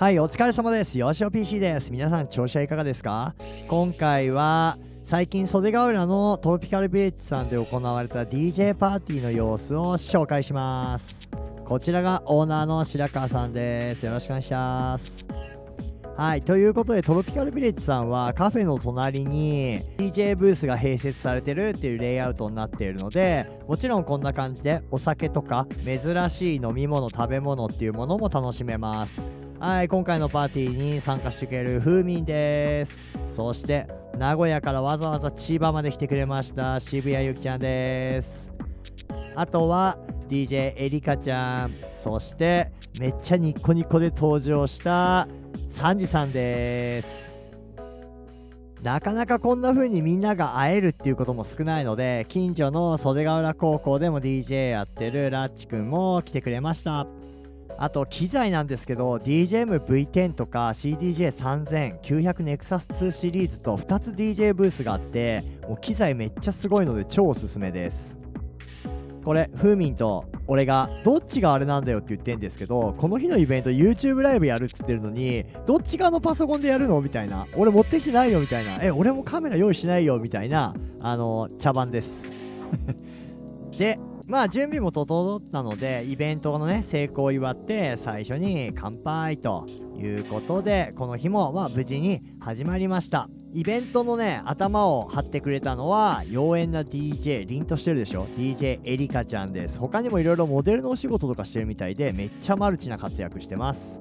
はい、お疲れ様です。よしお PC です。皆さん、調子はいかがですか？今回は、最近袖ヶ浦のトロピカルビレッジさんで行われた DJ パーティーの様子を紹介します。こちらがオーナーの白川さんです。よろしくお願いします。はい、ということでトロピカルビレッジさんはカフェの隣に DJ ブースが併設されてるっていうレイアウトになっているのでもちろんこんな感じでお酒とか珍しい飲み物食べ物っていうものも楽しめますはい今回のパーティーに参加してくれるふうみんです。そして名古屋からわざわざ千葉まで来てくれました渋谷ゆきちゃんです。あとは DJ エリカちゃん。そしてめっちゃニッコニコで登場したサンジさんです。なかなかこんな風にみんなが会えるっていうことも少ないので近所の袖ヶ浦高校でも DJ やってるラッチくんも来てくれました。あと機材なんですけど DJMV10 とか CDJ3900 ネクサス2シリーズと2つ DJ ブースがあってもう機材めっちゃすごいので超おすすめです。これふーみんと俺がどっちがあれなんだよって言ってんですけどこの日のイベント YouTube ライブやるっつってるのにどっち側のパソコンでやるの？みたいな。俺持ってきてないよみたいな。え俺もカメラ用意しないよみたいなあの茶番です。でまあ準備も整ったのでイベントのね成功を祝って最初に乾杯ということでこの日もまあ無事に始まりました。イベントのね頭を張ってくれたのは妖艶な DJ 凛としてるでしょ？DJ エリカちゃんです。他にもいろいろモデルのお仕事とかしてるみたいでめっちゃマルチな活躍してます。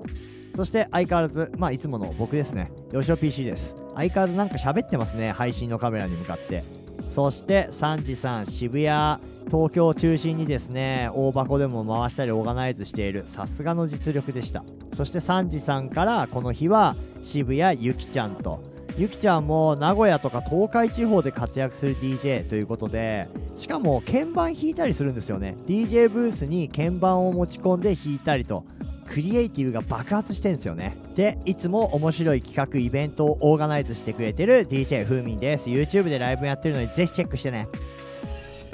そして相変わらずまあいつもの僕ですね。よしお PC です。相変わらずなんか喋ってますね配信のカメラに向かって。そしてサンジさん渋谷東京を中心にですね大箱でも回したりオーガナイズしているさすがの実力でした。そしてサンジさんからこの日は渋谷ゆきちゃんと。ゆきちゃんも名古屋とか東海地方で活躍する DJ ということでしかも鍵盤弾いたりするんですよね。DJ ブースに鍵盤を持ち込んで弾いたりと。クリエイティブが爆発してんですよね。でいつも面白い企画イベントをオーガナイズしてくれてる DJ ふーみんです。YouTube でライブやってるのでぜひチェックしてね。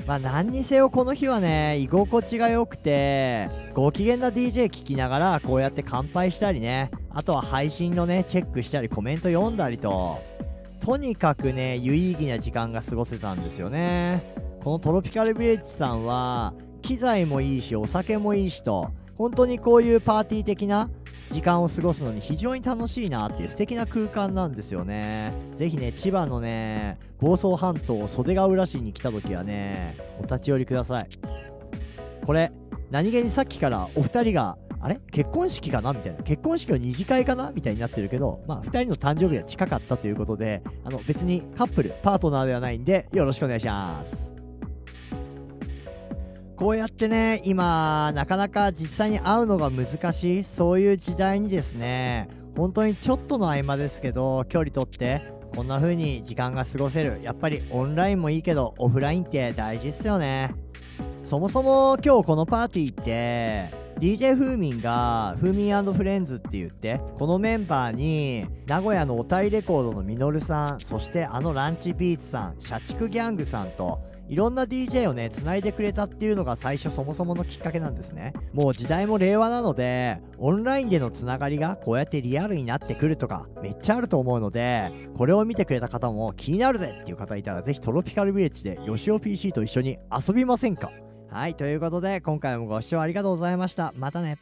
まあ何にせよこの日はね居心地が良くてご機嫌な DJ 聴きながらこうやって乾杯したりね。あとは配信のねチェックしたりコメント読んだりと。とにかくね有意義な時間が過ごせたんですよね。このトロピカルビレッジさんは機材もいいしお酒もいいしと本当にこういうパーティー的な時間を過ごすのに非常に楽しいなっていう素敵な空間なんですよね。ぜひね千葉のね房総半島袖ヶ浦市に来た時はねお立ち寄りください。これ何気にさっきからお二人があれ？結婚式かな？みたいな。結婚式の二次会かな？みたいになってるけどまあ2人の誕生日が近かったということであの別にカップルパートナーではないんでよろしくお願いします。こうやってね今なかなか実際に会うのが難しいそういう時代にですね本当にちょっとの合間ですけど距離取ってこんな風に時間が過ごせる。やっぱりオンラインもいいけどオフラインって大事っすよね。そもそも今日このパーティーって DJ ふーみんがふーみんフレンズって言ってこのメンバーに名古屋のおたいレコードのみのるさんそしてあのランチビーツさん社畜ギャングさんといろんな DJ をね繋いでくれたっていうのが最初そもそものきっかけなんですね。もう時代も令和なのでオンラインでのつながりがこうやってリアルになってくるとかめっちゃあると思うのでこれを見てくれた方も気になるぜっていう方いたらぜひトロピカルビレッジでよしお PC と一緒に遊びませんか？はいということで今回もご視聴ありがとうございました。またね。